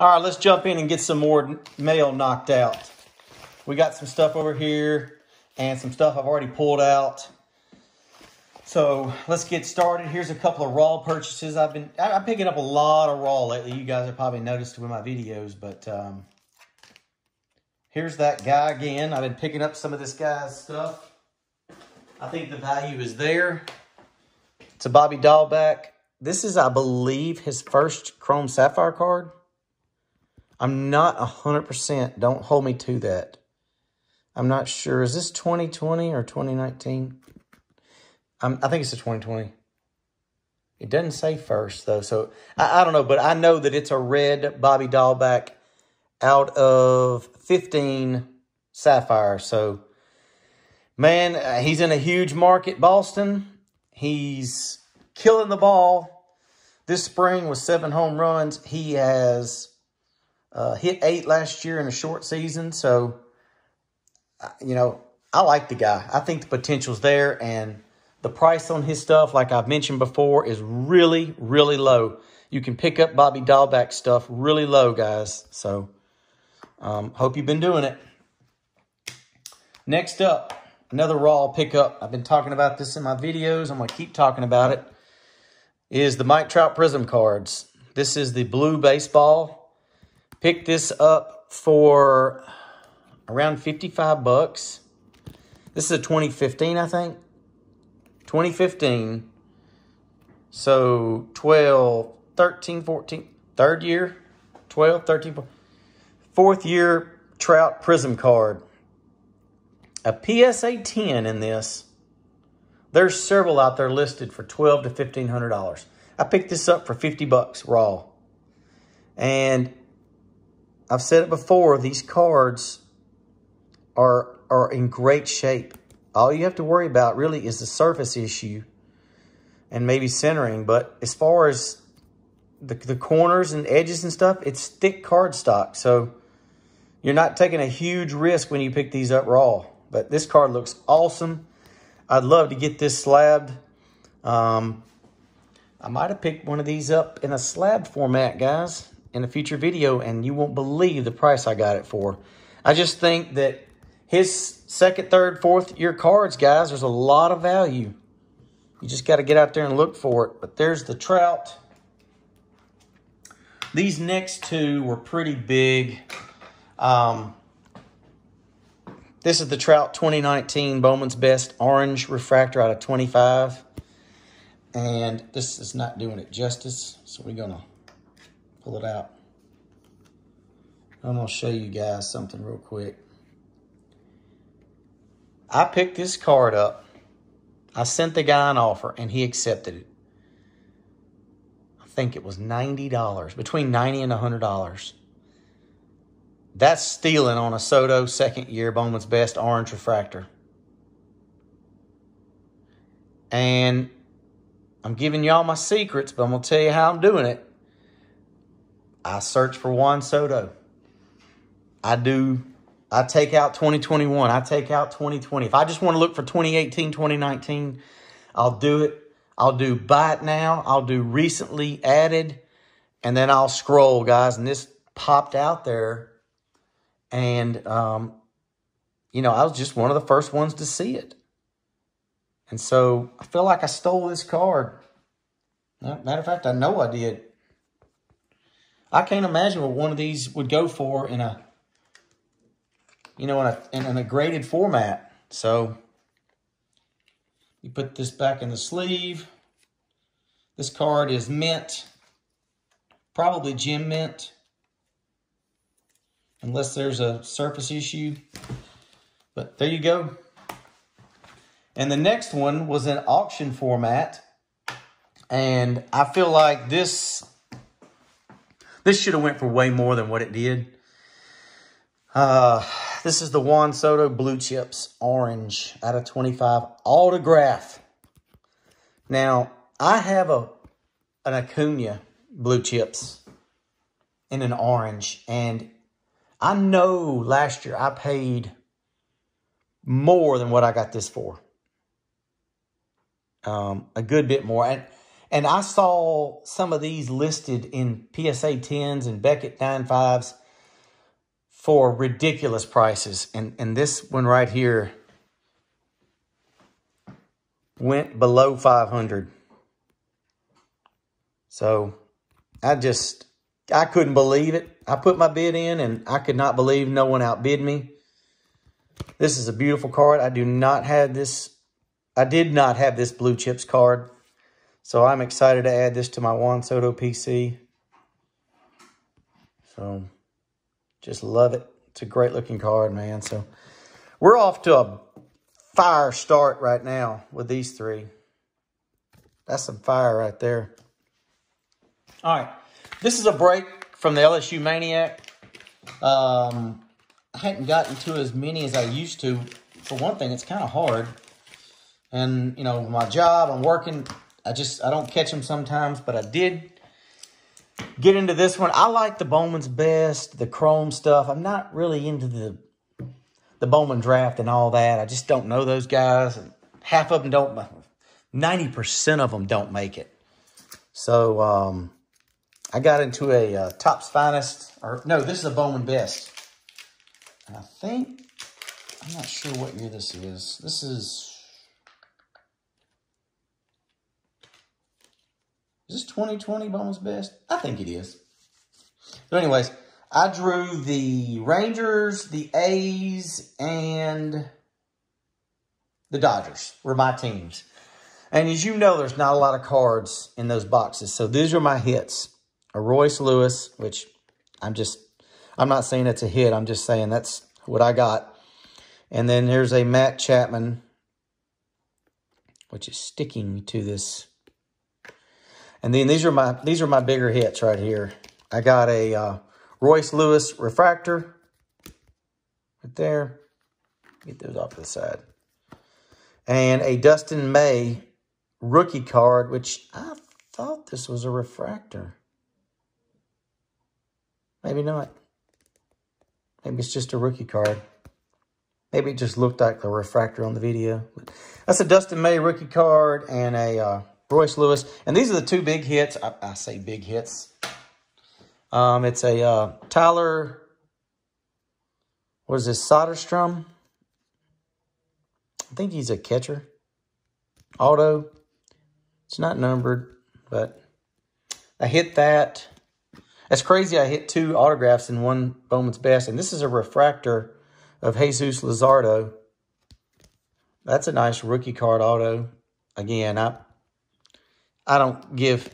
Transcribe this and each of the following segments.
All right, let's jump in and get some more mail knocked out. We got some stuff over here and some stuff I've already pulled out. So let's get started. Here's a couple of raw purchases. I've been I'm picking up a lot of raw lately. You guys have probably noticed with my videos, but um, here's that guy again. I've been picking up some of this guy's stuff. I think the value is there. It's a Bobby Dalbec. This is, I believe, his first Chrome Sapphire card. I'm not 100%. Don't hold me to that. I'm not sure. Is this 2020 or 2019? I'm, I think it's a 2020. It doesn't say first, though. So, I, I don't know. But I know that it's a red Bobby Dalbec out of 15 Sapphire. So, man, uh, he's in a huge market, Boston. He's killing the ball. This spring with seven home runs. He has uh, hit eight last year in a short season. So, uh, you know, I like the guy. I think the potential's there. And the price on his stuff, like I've mentioned before, is really, really low. You can pick up Bobby Dalbec stuff really low, guys. So, um, hope you've been doing it. Next up, another raw pickup. I've been talking about this in my videos. I'm going to keep talking about it. Is the Mike Trout Prizm cards. This is the blue baseball Picked this up for around 55 bucks. This is a 2015, I think. 2015. So 12, 13, 14, third year, 12, 13, 14, fourth year Trout Prizm card. A PSA 10 in this. There's several out there listed for 12 to $1,500. I picked this up for 50 bucks raw. And I've said it before, these cards are, are in great shape. All you have to worry about really is the surface issue and maybe centering. But as far as the, the corners and edges and stuff, it's thick cardstock. So you're not taking a huge risk when you pick these up raw. But this card looks awesome. I'd love to get this slabbed. Um, I might have picked one of these up in a slab format, guys in a future video, and you won't believe the price I got it for. I just think that his second, third, fourth year cards, guys, there's a lot of value. You just got to get out there and look for it. But there's the Trout. These next two were pretty big. Um, this is the Trout 2019 Bowman's Best Orange Refractor out of 25. And this is not doing it justice, so we're going to pull it out. I'm going to show you guys something real quick. I picked this card up. I sent the guy an offer, and he accepted it. I think it was $90, between 90 and $100. That's stealing on a Soto second year Bowman's Best Orange Refractor. And I'm giving y'all my secrets, but I'm going to tell you how I'm doing it. I search for Juan Soto. I do, I take out 2021. I take out 2020. If I just want to look for 2018, 2019, I'll do it. I'll do buy it now. I'll do recently added. And then I'll scroll, guys. And this popped out there. And, um, you know, I was just one of the first ones to see it. And so I feel like I stole this card. Matter of fact, I know I did. I can't imagine what one of these would go for in a, you know, in a, in, in a graded format. So you put this back in the sleeve. This card is mint, probably gem mint, unless there's a surface issue. But there you go. And the next one was an auction format. And I feel like this this should have went for way more than what it did. Uh, this is the Juan Soto Blue Chips Orange out of 25 autograph. Now, I have a an Acuna Blue Chips in an orange, and I know last year I paid more than what I got this for. Um, a good bit more. And And I saw some of these listed in PSA 10s and Beckett 95s for ridiculous prices. And, and this one right here went below 500. So I just, I couldn't believe it. I put my bid in and I could not believe no one outbid me. This is a beautiful card. I do not have this. I did not have this blue chips card. So I'm excited to add this to my Juan Soto PC. So just love it. It's a great looking card, man. So we're off to a fire start right now with these three. That's some fire right there. All right. This is a break from the LSU Maniac. Um, I hadn't gotten to as many as I used to. For one thing, it's kind of hard. And, you know, my job, I'm working. I just, I don't catch them sometimes, but I did get into this one. I like the Bowman's best, the chrome stuff. I'm not really into the the Bowman draft and all that. I just don't know those guys. And half of them don't, 90% of them don't make it. So um, I got into a uh, Topps Finest, or no, this is a Bowman Best. And I think, I'm not sure what year this is. This is, is this 2020 Bowman's Best? I think it is. So anyways, I drew the Rangers, the A's, and the Dodgers were my teams. And as you know, there's not a lot of cards in those boxes. So these are my hits. A Royce Lewis, which I'm just, I'm not saying it's a hit. I'm just saying that's what I got. And then there's a Matt Chapman, which is sticking to this. And then these are my, these are my bigger hits right here. I got a uh, Royce Lewis refractor right there. Get those off to the side. And a Dustin May rookie card, which I thought this was a refractor. Maybe not. Maybe it's just a rookie card. Maybe it just looked like the refractor on the video. That's a Dustin May rookie card and a uh, Royce Lewis. And these are the two big hits. I, I say big hits. Um, it's a uh, Tyler, what is this, Soderstrom? I think he's a catcher. Auto. It's not numbered, but I hit that. That's crazy. I hit two autographs in one Bowman's Best, and this is a refractor of Jesus Luzardo. That's a nice rookie card auto. Again, I I don't give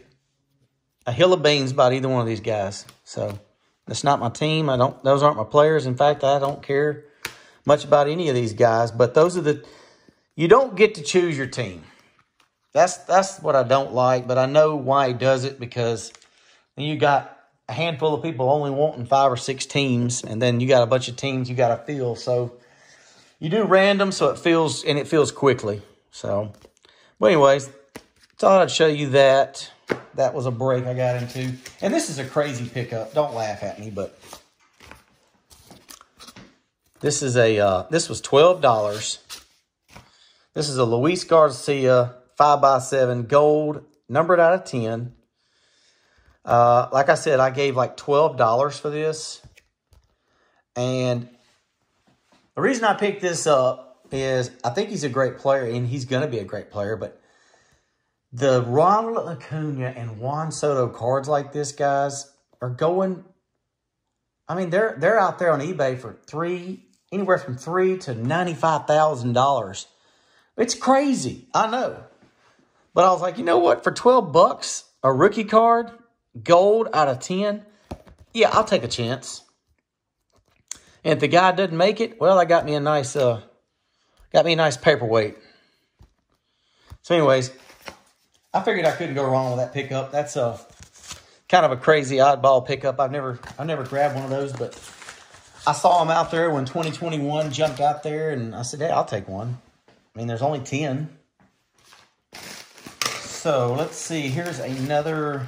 a hill of beans about either one of these guys. So that's not my team. I don't. Those aren't my players. In fact, I don't care much about any of these guys. But those are the. You don't get to choose your team. That's that's what I don't like. But I know why he does it because you got a handful of people only wanting five or six teams, and then you got a bunch of teams you got to fill. So you do random, so it feels and it feels quickly. So, but anyways, thought I'd show you that that was a break I got into. And this is a crazy pickup. Don't laugh at me, but this is a uh, this was twelve dollars. This is a Luis Garcia five x seven gold, numbered out of ten. Uh, like I said, I gave like twelve dollars for this, and the reason I picked this up is I think he's a great player, and he's going to be a great player, but the Ronald Acuna and Juan Soto cards like this, guys, are going. I mean, they're they're out there on eBay for three, anywhere from three to ninety five thousand dollars. It's crazy, I know. But I was like, you know what? For twelve bucks, a rookie card, gold out of ten, yeah, I'll take a chance. And if the guy doesn't make it, well, I got me a nice, uh, got me a nice paperweight. So, anyways, I figured I couldn't go wrong with that pickup. That's a kind of a crazy oddball pickup. I've never I've never grabbed one of those, but I saw them out there when 2021 jumped out there, and I said, "Hey, I'll take one." I mean, there's only 10. So let's see. Here's another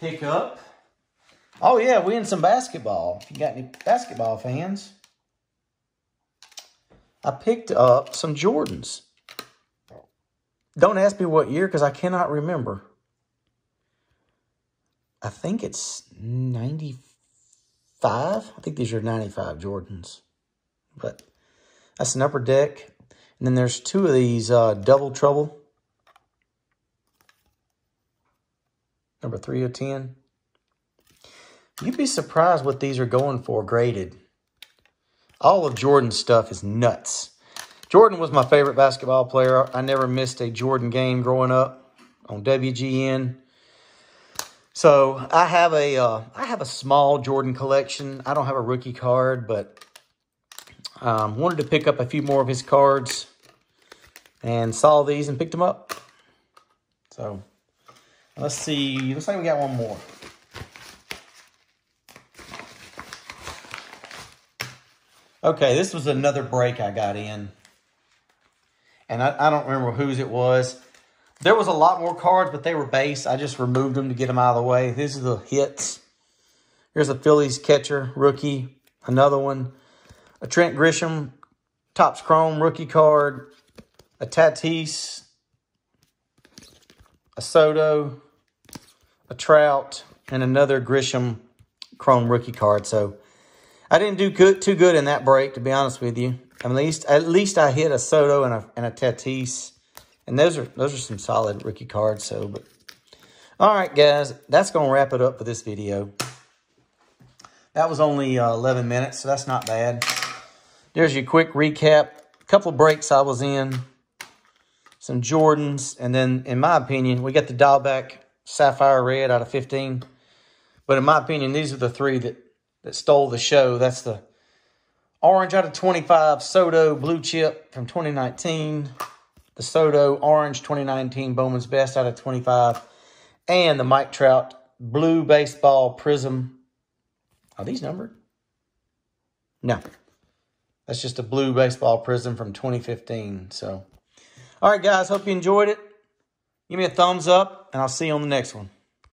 pickup. Oh yeah, we in some basketball. If you got any basketball fans, I picked up some Jordans. Don't ask me what year because I cannot remember. I think it's 95. I think these are 95 Jordans. But that's an upper deck. And then there's two of these uh, double trouble. Number 3 of 10. You'd be surprised what these are going for graded. All of Jordan's stuff is nuts. Jordan was my favorite basketball player. I never missed a Jordan game growing up on WGN. So I have a uh, I have a small Jordan collection. I don't have a rookie card, but um, wanted to pick up a few more of his cards and saw these and picked them up. So let's see. Looks like we got one more. Okay, this was another break I got in. And I, I don't remember whose it was. There was a lot more cards, but they were base. I just removed them to get them out of the way. These are the hits. Here's a Phillies catcher, rookie. Another one. A Trent Grisham, Topps Chrome rookie card. A Tatis. A Soto. A Trout. And another Grisham Chrome rookie card. So I didn't do good, too good in that break, to be honest with you. At least, at least I hit a Soto and a, and a Tatis. And those are those are some solid rookie cards. So, but all right, guys, that's going to wrap it up for this video. That was only uh, 11 minutes, so that's not bad. There's your quick recap. A couple breaks I was in. Some Jordans. And then, in my opinion, we got the Dalbec Sapphire Red out of 15. But in my opinion, these are the three that that stole the show. That's the orange out of 25 Soto Blue Chip from 2019. The Soto Orange 2019 Bowman's Best out of 25. And the Mike Trout Blue Baseball Prizm. Are these numbered? No. That's just a blue baseball Prizm from 2015. So, all right, guys. Hope you enjoyed it. Give me a thumbs up, and I'll see you on the next one.